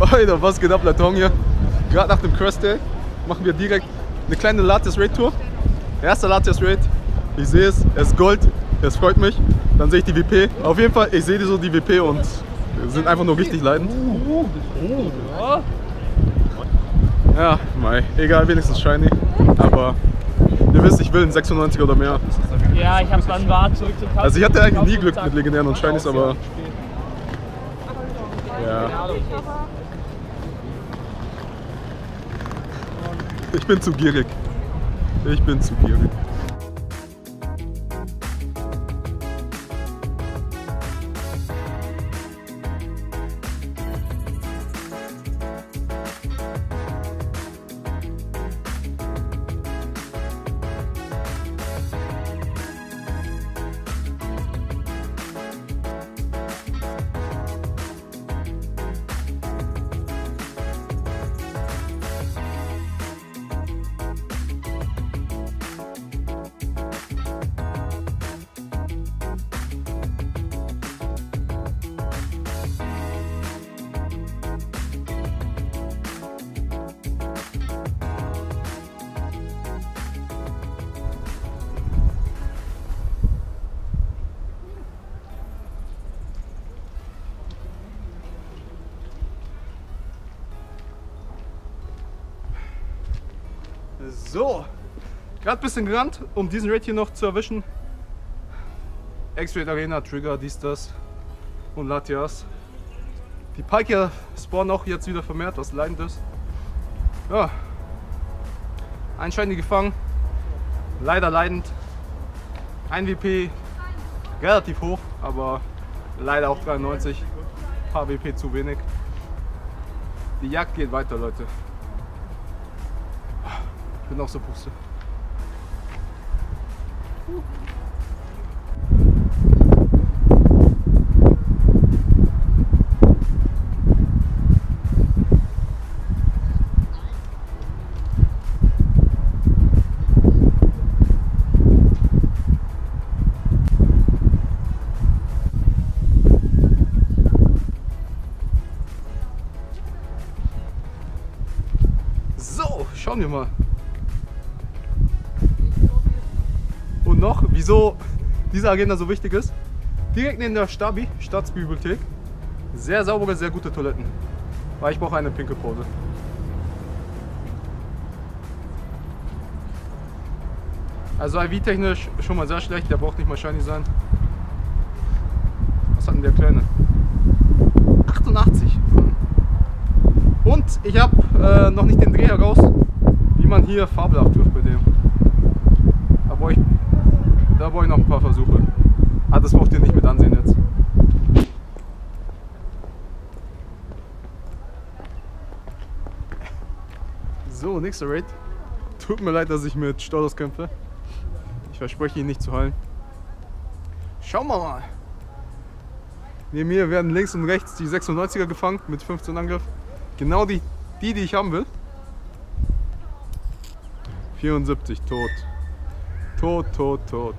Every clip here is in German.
Alter, was geht ab, Laton hier? Gerade nach dem Crest Day machen wir direkt eine kleine Lattes Raid Tour. Erster Lattes Raid. Ich sehe es, es ist Gold, es freut mich. Dann sehe ich die WP. Auf jeden Fall, ich sehe so die WP und sind einfach nur richtig leidend. Ja, mei, egal, wenigstens shiny. Aber ihr wisst, ich will einen 96 oder mehr. Ja, ich hab's dann war zurück zum Also ich hatte eigentlich nie Glück mit legendären und Shinies, aber ja. Ich bin zu gierig. Ich bin zu gierig. So, gerade ein bisschen gerannt, um diesen Raid hier noch zu erwischen. X-Raid Arena, Trigger, dies, das und Latias. Die Palkia spawnen auch jetzt wieder vermehrt, was leidend ist. Ja, ein Shiny gefangen, leider leidend. Ein WP relativ hoch, aber leider auch 93. Ein paar WP zu wenig. Die Jagd geht weiter, Leute. Ich bin auch so puste. So, schauen wir mal. Noch, wieso diese Agenda so wichtig ist. Direkt neben der Stabi, Staatsbibliothek, sehr saubere, sehr gute Toiletten. Weil ich brauche eine pinke Pause. Also IV-technisch schon mal sehr schlecht, der braucht nicht mal shiny sein. Was hat denn der Kleine? 88. Hm. Und ich habe äh, noch nicht den Dreh heraus, wie man hier fabelhaft wirft bei dem. Brauche ich, da brauche ich noch ein paar Versuche. Ah, das braucht ihr nicht mit ansehen jetzt. So, nächster Raid. Tut mir leid, dass ich mit Staudos kämpfe. Ich verspreche ihn nicht zu heilen. Schauen wir mal. Neben mir werden links und rechts die 96er gefangen mit 15 Angriff. Genau die, die, die ich haben will. 74, tot. Tot, tot, tot.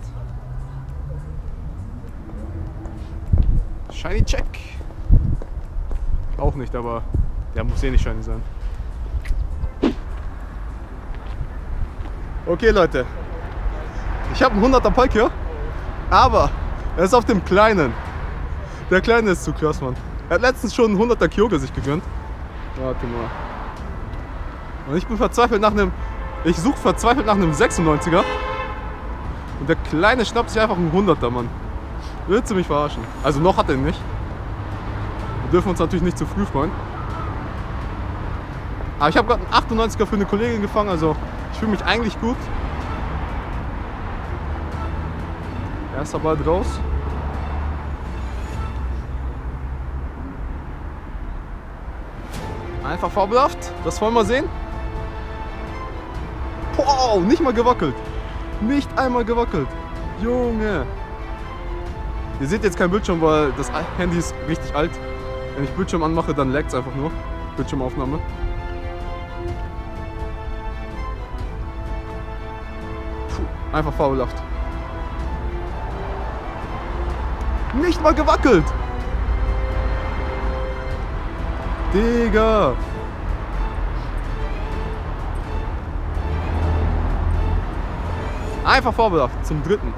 Shiny Check. Auch nicht, aber der muss eh nicht shiny sein. Okay, Leute. Ich habe einen 100er Palkia, aber er ist auf dem kleinen. Der kleine ist zu krass, Mann. Er hat letztens schon einen 100er Kyoga sich gegönnt. Warte mal. Und ich bin verzweifelt nach einem. Ich suche verzweifelt nach einem 96er. Und der Kleine schnappt sich einfach einen 100er, Mann. Willst du mich verarschen? Also noch hat er ihn nicht. Wir dürfen uns natürlich nicht zu früh freuen. Aber ich habe gerade einen 98er für eine Kollegin gefangen, also ich fühle mich eigentlich gut. Erster Ball raus. Einfach fabelhaft. Das wollen wir sehen. Wow, nicht mal gewackelt. Nicht einmal gewackelt. Junge. Ihr seht jetzt kein Bildschirm, weil das Handy ist richtig alt. Wenn ich Bildschirm anmache, dann laggt es einfach nur. Bildschirmaufnahme. Puh, einfach fabelhaft. Nicht mal gewackelt. Digga! Einfach vorbedacht zum dritten.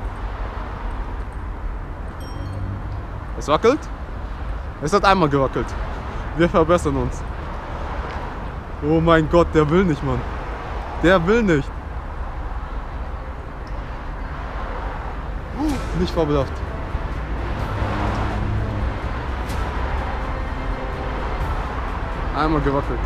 Es wackelt. Es hat einmal gewackelt. Wir verbessern uns. Oh mein Gott, der will nicht, Mann. Der will nicht. Nicht vorbedacht. Einmal gewackelt.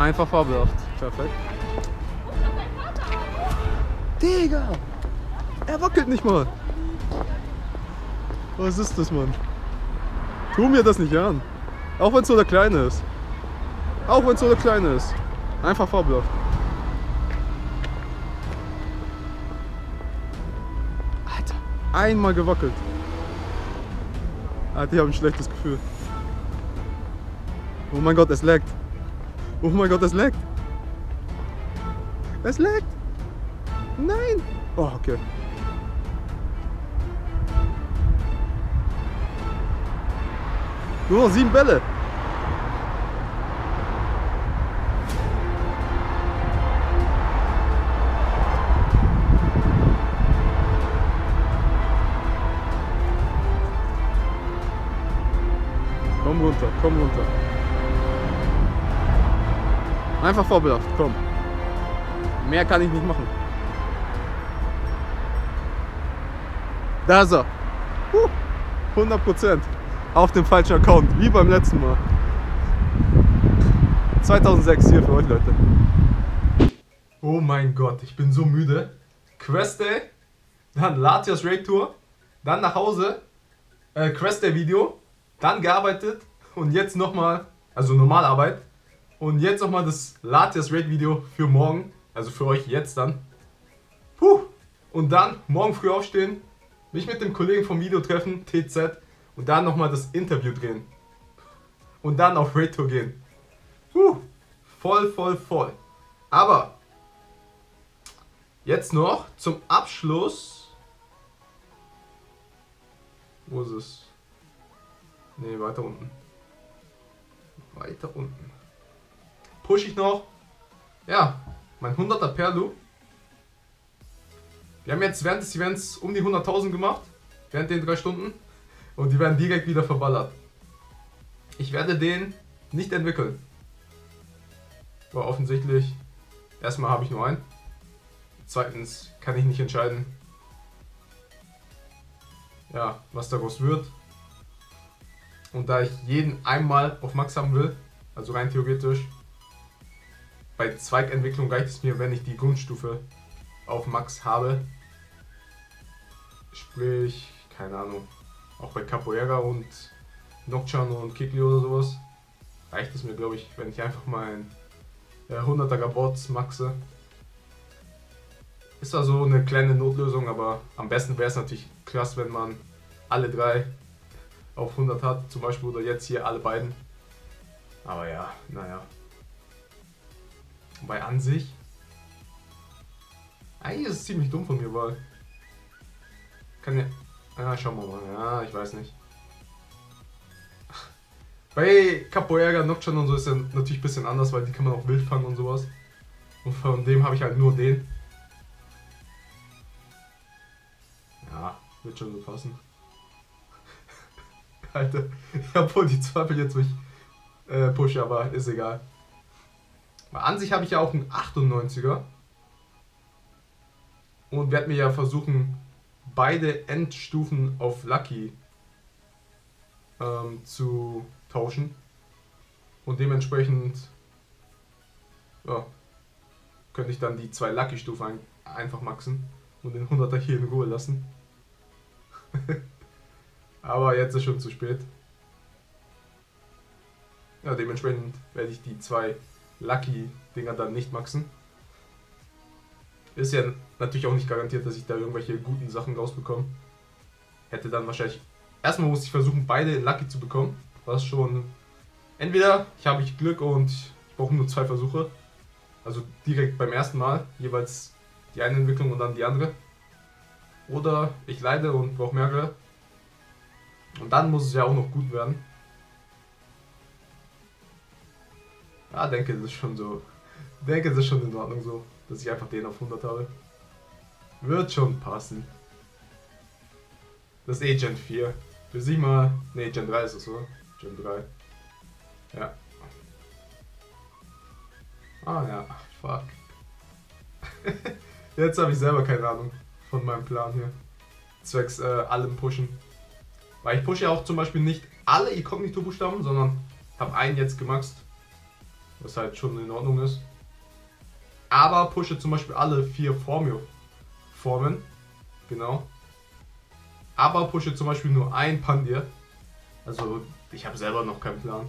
Einfach vorbedacht. Perfekt. Digga! Er wackelt nicht mal. Was ist das, Mann? Tu mir das nicht an. Auch wenn es so der Kleine ist. Auch wenn es so der Kleine ist. Einfach vorbedacht. Alter. Einmal gewackelt. Alter, ich habe ein schlechtes Gefühl. Oh mein Gott, es laggt. Oh mein Gott, es laggt. Es laggt. Nein. Oh, okay. Nur noch sieben Bälle. Komm runter, komm runter. Einfach vorbedacht, komm. Mehr kann ich nicht machen. Da ist er. Huh, 100% auf dem falschen Account, wie beim letzten Mal. 2006 hier für euch, Leute. Oh mein Gott, ich bin so müde. Quest Day, dann Latias Raid Tour, dann nach Hause, äh, Quest Day Video, dann gearbeitet und jetzt nochmal, also Normalarbeit, und jetzt nochmal das Latias Raid Video für morgen, also für euch jetzt dann. Puh. Und dann morgen früh aufstehen, mich mit dem Kollegen vom Video treffen, TZ, und dann nochmal das Interview drehen. Und dann auf Raid Tour gehen. Puh. Voll, voll, voll. Aber jetzt noch zum Abschluss. Wo ist es? Ne, weiter unten. Weiter unten. Push ich noch. Ja, mein 100er Perlu. Wir haben jetzt während des Events um die 100.000 gemacht. Während den drei Stunden. Und die werden direkt wieder verballert. Ich werde den nicht entwickeln. Aber offensichtlich, erstmal habe ich nur einen. Zweitens kann ich nicht entscheiden, ja, was daraus wird. Und da ich jeden einmal auf Max haben will, also rein theoretisch, bei Zweigentwicklung reicht es mir, wenn ich die Grundstufe auf Max habe. Sprich, keine Ahnung, auch bei Capoeira und Nocturne und Kikli oder sowas, reicht es mir, glaube ich, wenn ich einfach mein 100er Bots maxe. Ist zwar so eine kleine Notlösung, aber am besten wäre es natürlich krass, wenn man alle drei auf 100 hat, zum Beispiel oder jetzt hier alle beiden. Aber ja, naja. Wobei an sich, eigentlich ist es ziemlich dumm von mir, weil kann ja, ja, schauen wir mal, ja, ich weiß nicht. Bei Capoeira, Nocturne und so ist ja natürlich ein bisschen anders, weil die kann man auch wild fangen und sowas. Und von dem habe ich halt nur den. Ja, wird schon so passen. Alter, ich habe wohl die Zweifel jetzt, ich äh, pushe, aber ist egal. Weil an sich habe ich ja auch einen 98er. Und werde mir ja versuchen, beide Endstufen auf Lucky ähm, zu tauschen. Und dementsprechend ja, könnte ich dann die zwei Lucky-Stufen ein, einfach maxen und den 100er hier in Ruhe lassen. Aber jetzt ist schon zu spät. Ja, dementsprechend werde ich die zwei Lucky-Dinger dann nicht maxen. ist ja natürlich auch nicht garantiert, dass ich da irgendwelche guten Sachen rausbekomme. Hätte dann wahrscheinlich. Erstmal muss ich versuchen, beide Lucky zu bekommen. Was schon. Entweder ich habe ich Glück und ich brauche nur zwei Versuche. Also direkt beim ersten Mal, jeweils die eine Entwicklung und dann die andere. Oder ich leide und brauche mehrere. Und dann muss es ja auch noch gut werden. Ja, denke, das ist schon so. Denke, das ist schon in Ordnung so, dass ich einfach den auf 100 habe. Wird schon passen. Das ist eh Gen 4. Bis ich mal. Ne, Gen 3 ist es, oder? Gen 3. Ja. Ah ja, fuck. Jetzt habe ich selber keine Ahnung von meinem Plan hier. Zwecks äh, allem pushen. Weil ich pushe ja auch zum Beispiel nicht alle Inkognito-Buchstaben, sondern habe einen jetzt gemaxt. Was halt schon in Ordnung ist. Aber pushe zum Beispiel alle vier Formio-Formen. Genau. Aber pushe zum Beispiel nur ein Pandir. Also ich habe selber noch keinen Plan.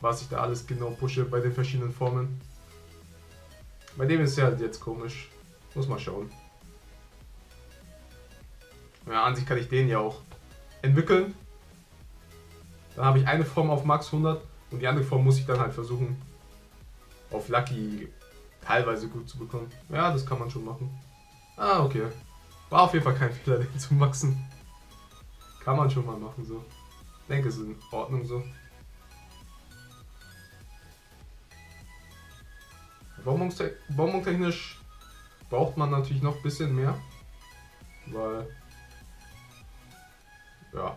Was ich da alles genau pushe bei den verschiedenen Formen. Bei dem ist ja halt jetzt komisch. Muss mal schauen. Ja, an sich kann ich den ja auch entwickeln. Dann habe ich eine Form auf Max 100 und die andere Form muss ich dann halt versuchen auf Lucky teilweise gut zu bekommen. Ja, das kann man schon machen. Ah, okay. War auf jeden Fall kein Fehler, den zu maxen. Kann man schon mal machen so. Ich denke, es ist in Ordnung so. Bonbon-technisch braucht man natürlich noch ein bisschen mehr. Weil, ja,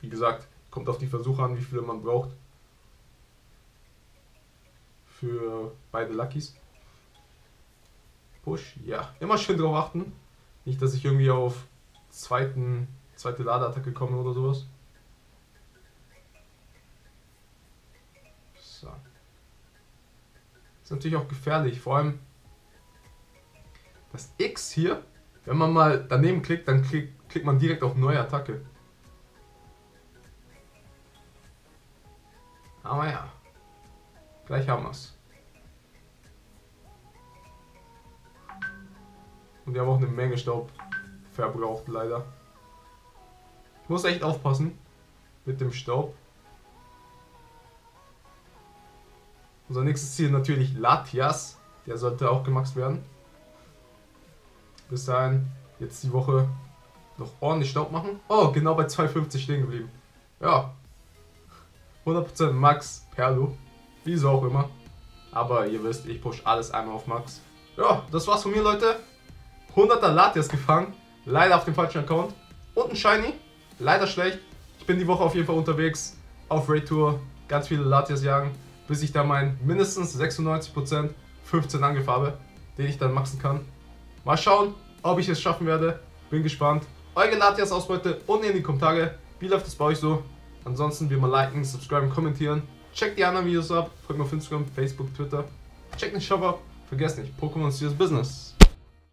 wie gesagt, kommt auf die Versuche an, wie viele man braucht. Für beide Luckys. Push, ja. Immer schön drauf achten. Nicht, dass ich irgendwie auf zweiten, zweite Ladeattacke komme oder sowas. So. Ist natürlich auch gefährlich. Vor allem das X hier, wenn man mal daneben klickt, dann klickt, klickt man direkt auf neue Attacke. Aber ja, gleich haben wir es. Und wir haben auch eine Menge Staub verbraucht, leider. Ich muss echt aufpassen mit dem Staub. Unser nächstes Ziel natürlich Latias. Der sollte auch gemaxt werden. Bis dahin, jetzt die Woche noch ordentlich Staub machen. Oh, genau bei 2,50 stehen geblieben. Ja. 100% Max Perlo. Wieso auch immer. Aber ihr wisst, ich push alles einmal auf Max. Ja, das war's von mir, Leute. 100er Latias gefangen. Leider auf dem falschen Account. Und ein Shiny. Leider schlecht. Ich bin die Woche auf jeden Fall unterwegs. Auf Raid Tour. Ganz viele Latias jagen bis ich da mein mindestens 96% 15 Angriff habe, den ich dann maxen kann. Mal schauen, ob ich es schaffen werde. Bin gespannt. Eure Latias Ausbeute unten in die Kommentare. Wie läuft es bei euch so? Ansonsten wie immer liken, subscriben, kommentieren. Checkt die anderen Videos ab. Folgt mir auf Instagram, Facebook, Twitter. Checkt den Shop ab. Vergesst nicht, Pokémon ist Business.